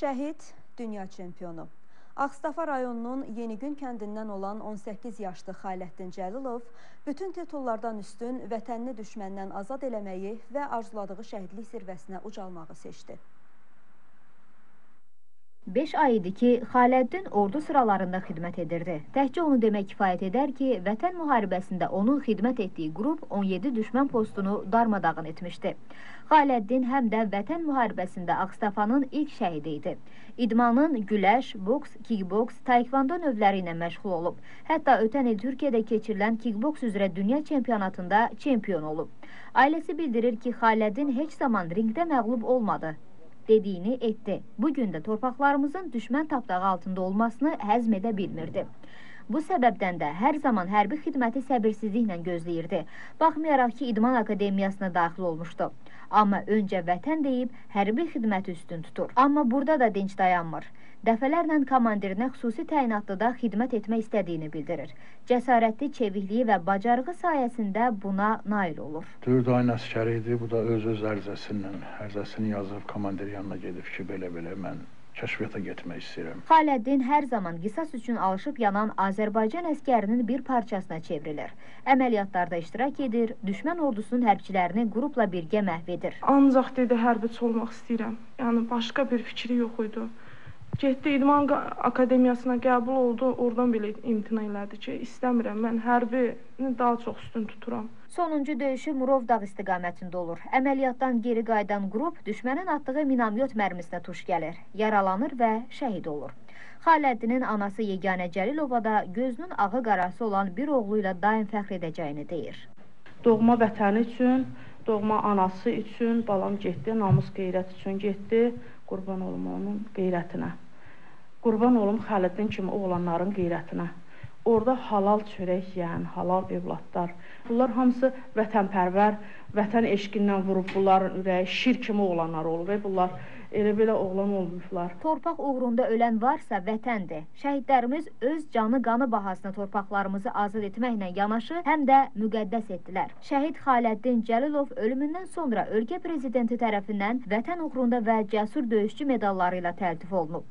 Şəhid dünya çempionu. Ağstafa rayonunun Yenigün kəndindən olan 18 yaşlı Xaləddin Cəlilov bütün titullardan üstün vətənini düşməndən azad eləməyi və arzuladığı şəhidlik zirvəsinə ucalmağı seçdi. 5 ay idi ki, Xaləddin ordu sıralarında xidmət edirdi. Təhcə onu demək kifayət edər ki, vətən müharibəsində onun xidmət etdiyi qrup 17 düşmən postunu darmadağın etmişdi. Xaləddin həm də vətən müharibəsində Ağstafanın ilk şəhidi idi. İdmanın güləş, boks, kickboks, taekvondo növləri ilə məşğul olub. Hətta ötən il Türkiyədə keçirilən kickboks üzrə dünya çempionatında çempion olub. Ailəsi bildirir ki, Xaləddin heç zaman ringdə məğlub olmadı dediyini etdi. Bugün də torpaqlarımızın düşmən tapdağı altında olmasını həzm edə bilmirdi. Bu səbəbdən də hər zaman hərbi xidməti səbirsizliklə gözləyirdi. Baxmayaraq ki, İdman Akademiyasına daxil olmuşdu. Amma öncə vətən deyib hərbi xidməti üstün tutur. Amma burada da dinç dayanmır. Dəfələrlə komandirinə xüsusi təyinatlıda xidmət etmək istədiyini bildirir. Cəsarətli, çevikliyi və bacarığı sayəsində buna nail olur. 4 ayın əskəri idi. Bu da öz-öz ərizəsindən, ərizəsini yazıb komandir yanına gedib ki, belə-belə mən kəşfiyyata getmək istəyirəm. Xaləddin hər zaman qisas üçün alışıb yanan Azərbaycan əskərinin bir parçasına çevrilir. Əməliyyatlarda iştirak edir, düşmən ordusunun hərbçilərini qrupla birgə məhv edir. Ancaq dedi hərbiçi olmaq istəyirəm. Yəni başqa bir fikri yox idi. Getdi İdman Akademiyasına qəbul oldu, oradan belə imtina elədi ki, istəmirəm, mən hərbini daha çox üstün tuturam. Sonuncu döyüşü Murovdağ istiqamətində olur. Əməliyyatdan geri qayıdan qrup düşmənin atdığı minamyot mərmisinə tuş gəlir, yaralanır və şəhid olur. Xaləddinin anası Yeganə Cəlilova da gözünün ağı qarası olan bir oğlu ilə daim fəxr edəcəyini deyir. Doğma vətəni üçün, doğma anası üçün balam getdi, namus qeyrət üçün getdi. Qurban olum onun qeyrətinə. Qurban olum Xəliddin kimi oğlanların qeyrətinə. Orada halal çörək yeyən, halal övladlar. Bunlar hamısı vətənpərvər, vətən eşqindən vurub bunların ürəyi şir kimi oğlanlar olub bunlar elə belə oğlan olmuşlar. Torpaq uğrunda ölən varsa vətəndir. Şəhidlərimiz öz canı qanı bahasına torpaqlarımızı azad etməklə yanaşı, həm də müqəddəs etdilər. Şəhid Xaləddin Cəlilov ölümündən sonra ölkə prezidenti tərəfindən vətən uğrunda və cəsur döyüşçü medalları ilə təltif olunub.